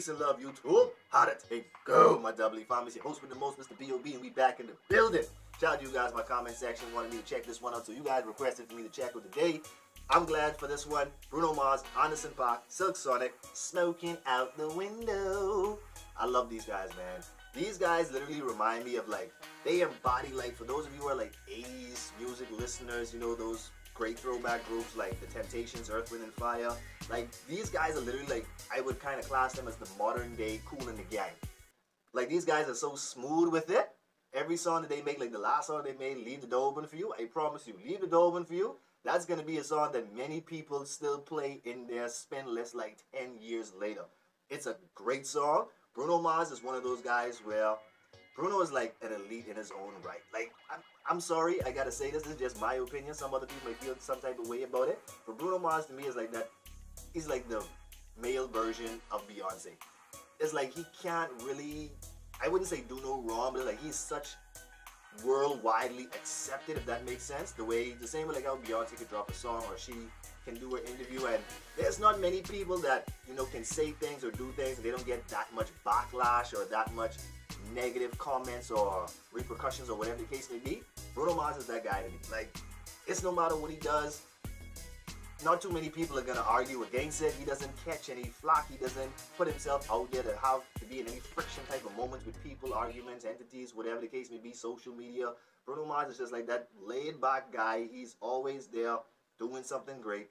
Peace and love, YouTube. How to take go, my doubly family. Your host with the most, Mr. B.O.B. And we back in the building. Shout out to you guys my comment section. Wanted me to check this one out. So you guys requested for me to check out today. I'm glad for this one. Bruno Mars, Anderson Paak, Silk Sonic, Smoking Out the Window. I love these guys, man. These guys literally remind me of like, they embody like, for those of you who are like 80s music listeners, you know, those great throwback groups like The Temptations, Earth, Wind, and Fire. Like, these guys are literally like, I would kind of class them as the modern day Cool and the Gang. Like, these guys are so smooth with it. Every song that they make, like the last song they made, Leave the Door Open for You, I promise you, Leave the Door Open for You, that's to be a song that many people still play in their spin list like 10 years later. It's a great song. Bruno Mars is one of those guys where Bruno is like an elite in his own right. Like, I'm, I'm sorry, I gotta say this, this is just my opinion. Some other people may feel some type of way about it. But Bruno Mars to me is like that, he's like the male version of Beyonce. It's like he can't really, I wouldn't say do no wrong, but like he's such worldwidely accepted, if that makes sense. The way, the same way like how Beyonce could drop a song or she can do an interview and there's not many people that, you know, can say things or do things and they don't get that much backlash or that much negative comments or repercussions or whatever the case may be, Bruno Mars is that guy to me. Like, it's no matter what he does, not too many people are gonna argue against it. He doesn't catch any flack. He doesn't put himself out there to have to be in any friction type of moments with people, arguments, entities, whatever the case may be, social media. Bruno Mars is just like that laid back guy. He's always there doing something great.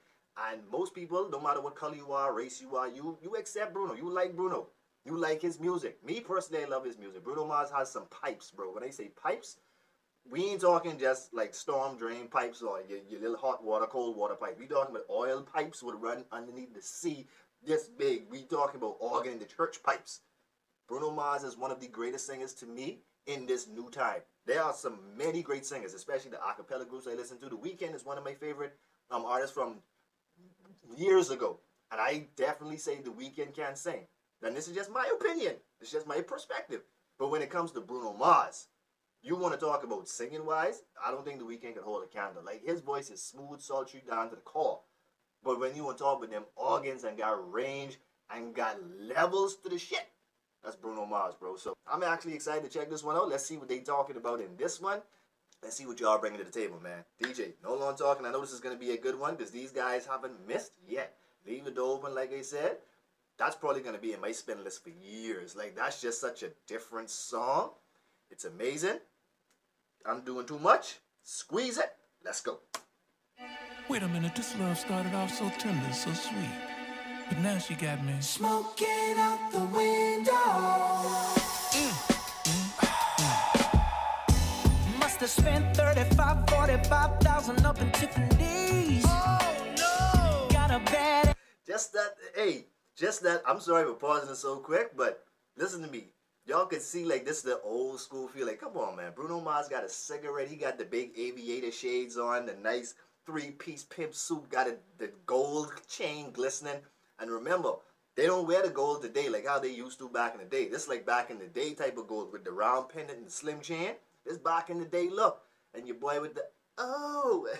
And most people, no matter what color you are, race you are, you you accept Bruno. You like Bruno. You like his music. Me personally, I love his music. Bruno Mars has some pipes, bro. When I say pipes, we ain't talking just like storm drain pipes or your, your little hot water, cold water pipe. We talking about oil pipes would run underneath the sea this big. We talking about organ in the church pipes. Bruno Mars is one of the greatest singers to me in this new time. There are some many great singers, especially the acapella groups I listen to. The Weeknd is one of my favorite um, artists from years ago. And I definitely say The Weeknd can sing. And this is just my opinion. It's just my perspective. But when it comes to Bruno Mars, you want to talk about singing wise, I don't think the Weeknd can hold a candle. Like his voice is smooth, sultry down to the core. But when you want to talk about them organs and got range and got levels to the shit, that's Bruno Mars, bro. So I'm actually excited to check this one out. Let's see what they talking about in this one. Let's see what y'all bringing to the table, man. DJ, no long talking. I know this is going to be a good one because these guys haven't missed yet. Leave door open, like I said. That's probably going to be in my spin list for years. Like, that's just such a different song. It's amazing. I'm doing too much. Squeeze it. Let's go. Wait a minute, this love started off so tender, so sweet. But now she got me Smoking out the window. Mm, mm, mm. Must have spent 35, 45,000 up in Tiffany's. Oh no! Got a bad Just that, hey, just that. I'm sorry for pausing so quick, but listen to me. Y'all can see like this is the old school feel. Like, come on, man. Bruno Mars got a cigarette. He got the big aviator shades on, the nice three-piece pimp suit, got a, the gold chain glistening. And remember, they don't wear the gold today like how they used to back in the day. This like back in the day type of gold with the round pendant and the slim chain. This back in the day look. And your boy with the oh.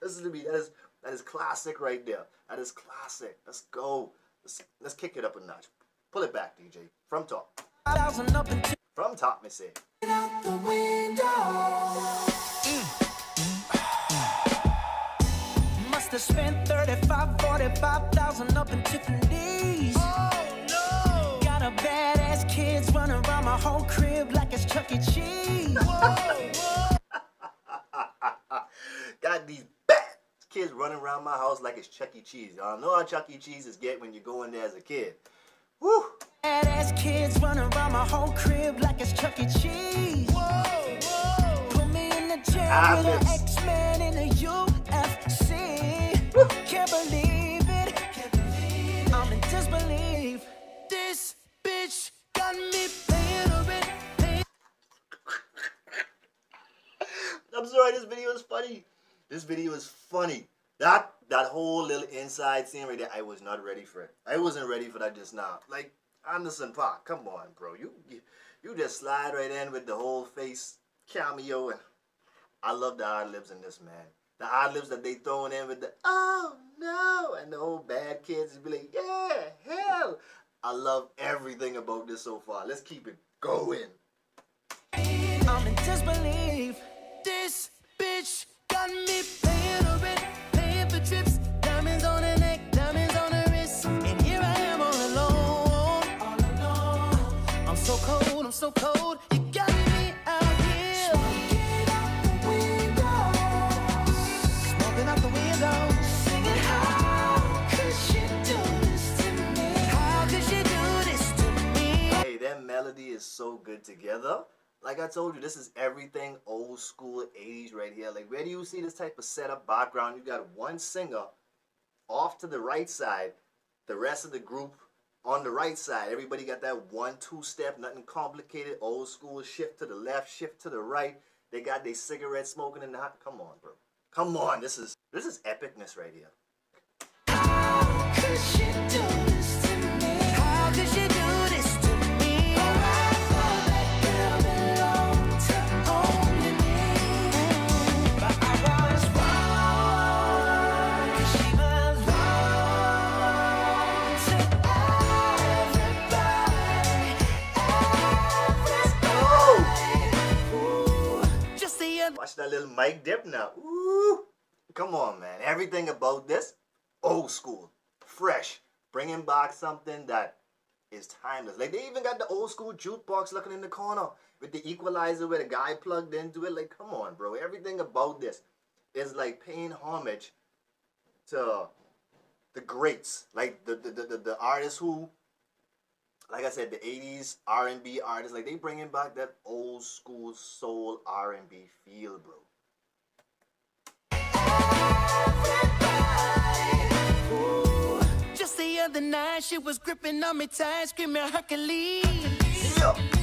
this Listen to me. That is that is classic right there. That is classic. Let's go. Let's let's kick it up a notch. Pull it back, DJ. From top. thousand up in From top, me say. out the window. Mm. Must have spent 35, 45,000 up in Tiffany's. Oh no! Got a badass kids running around my whole crib like it's Chuck E. Cheese. Got these bad kids running around my house like it's Chuck E. Cheese. Y'all know how Chuck E. Cheese is get when you go in there as a kid. Woo! Badass kids running around my whole crib like it's Chuck E. Cheese. Put me in the jail ah, with an X-Men in the UFC. Can't believe it. I'm in disbelief. This bitch got me paying a rent. Paying I'm sorry, this video is funny. This video is funny. That that whole little inside scene right there, I was not ready for it. I wasn't ready for that just now. Like Anderson Paak, come on, bro. You you, just slide right in with the whole face cameo, and I love the ad libs in this man. the ad libs that they throwing in with the oh no and the old bad kids be like, yeah, hell. I love everything about this so far. Let's keep it going. So cold. You got me out here. Smoking out the window, smoking out the window? Hey, that melody is so good together. Like I told you, this is everything old school 80s right here. Like, where do you see this type of setup background? You got one singer off to the right side, the rest of the group on the right side. Everybody got that one, two step, nothing complicated, old school shift to the left, shift to the right. They got their cigarette smoking in the hot. Come on, bro. Come on. This is this is epicness right here. That little mic dip now. Ooh. Come on, man. Everything about this, old school, fresh. Bringing back something that is timeless. Like, they even got the old school jukebox looking in the corner with the equalizer where the guy plugged into it. Like, come on, bro. Everything about this is like paying homage to the greats. Like, the, the, the, the, the artists who like I said, the '80s R&B artists, like they bringing back that old school soul R&B feel, bro. Ooh, Just the other night, she was gripping on me tight, screaming Hercules. Yeah.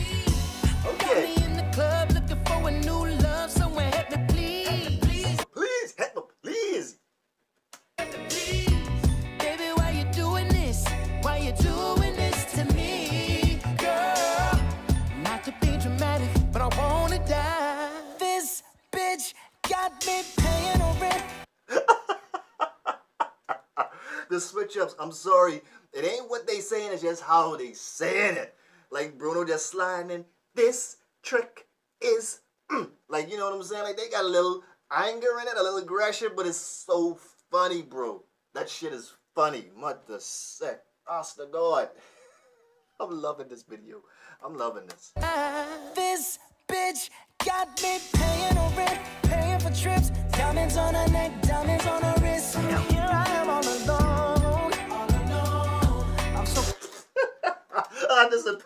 The. I'm sorry, it ain't what they saying. It's just how they saying it. Like Bruno just sliding in. This trick is mm. like you know what I'm saying. Like they got a little anger in it, a little aggression, but it's so funny, bro. That shit is funny. Sick. Asta God. I'm loving this video. I'm loving this. This bitch got me paying a rent, paying for trips, diamonds on her neck, diamonds on her wrist. Here I am This is-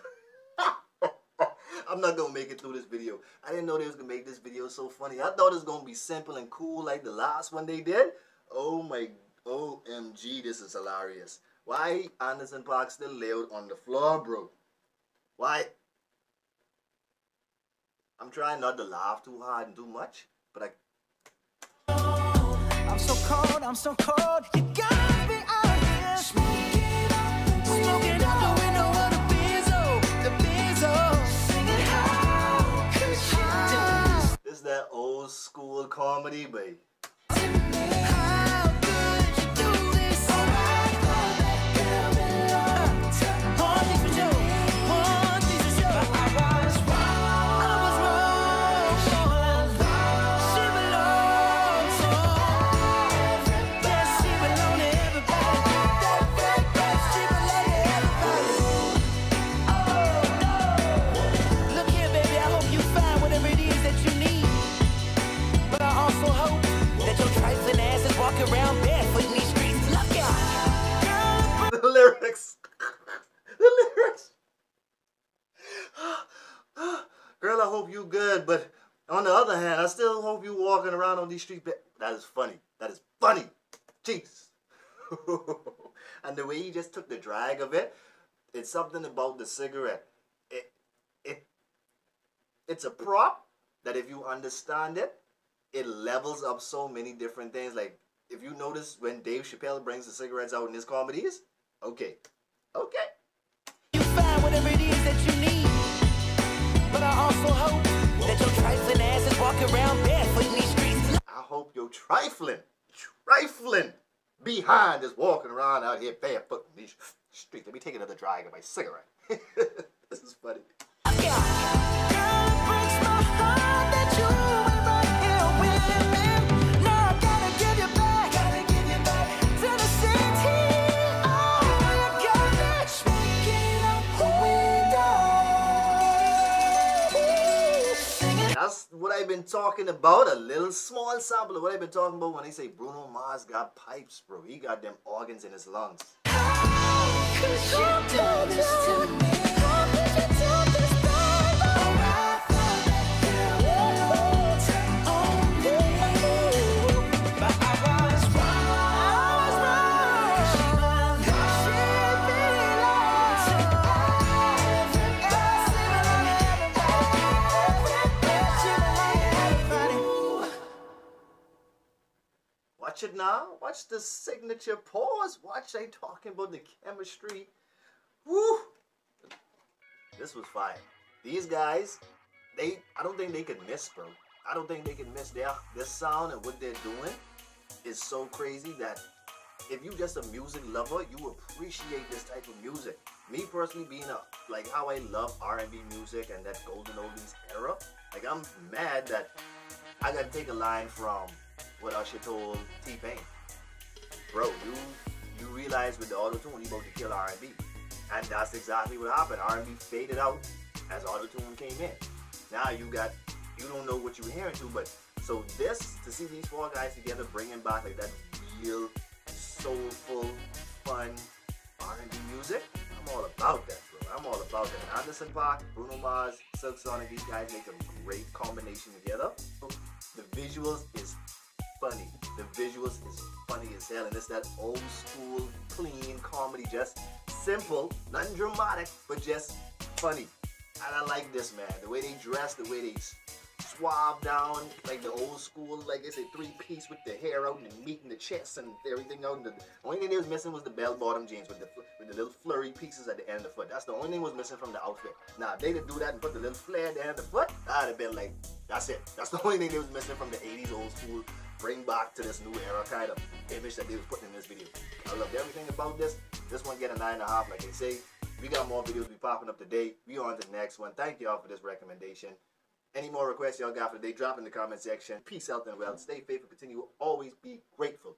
I'm not gonna make it through this video. I didn't know they was gonna make this video so funny. I thought it was gonna be simple and cool like the last one they did. Oh my OMG, this is hilarious. Why Anderson Paak still laid on the floor, bro? Why? I'm trying not to laugh too hard and too much, but I I'm so cold, I'm so cold. You got me out school comedy, babe. Streets. ba- That is funny. That is funny. Jeez. and the way he just took the drag of it, it's something about the cigarette. It, it, it's a prop that if you understand it, it levels up so many different things. Like if you notice when Dave Chappelle brings the cigarettes out in his comedies, okay, okay. You find whatever it is that you need. But I also hope that your trifling ass is walking around trifling, trifling behind is walking around out here barefoot in these streets. Let me take another drag of my cigarette. this is funny. What I've been talking about. A little small sample of what I've been talking about when they say Bruno Mars got pipes, bro. He got them organs in his lungs. Now. Watch the signature pause. Watch they talking about the chemistry. Woo! This was fire. These guys, they I don't think they could miss, bro. I don't think they can miss their this sound and what they're doing is so crazy that if you just a music lover, you appreciate this type of music. Me personally being a like how I love R&B music and that golden oldies era, like I'm mad that I gotta take a line from what Usher told T-Pain. Bro, you you realize with the auto-tune, you about to kill R&B. And that's exactly what happened. R&B faded out as auto-tune came in. Now you got, you don't know what you're hearing to, but so this, to see these four guys together bringing back like that real, soulful, fun R&B music, I'm all about that, bro. I'm all about that. Anderson Paak, Bruno Mars, Silk Sonic, these guys make a great combination together. The visuals is funny. The visuals is funny as hell, and it's that old school, clean comedy, just simple, nothing dramatic, but just funny. And I like this, man. The way they dress, the way they suave down, like the old school, like I said, three piece with the hair out and the meat and the chest and everything out. And the only thing they was missing was the bell bottom jeans with the with the little flurry pieces at the end of the foot. That's the only thing was missing from the outfit. Now, if they did do that and put the little flare at the end of the foot, I'd have been like, that's it. That's the only thing they was missing from the 80s old school bring back to this new era kind of image that they was putting in this video. I loved everything about this. This one get a nine and a half, like they say. We got more videos be popping up today. We on to the next one. Thank y'all for this recommendation. Any more requests y'all got for the day, drop in the comment section. Peace out and well. Stay faithful. Continue. Always be grateful.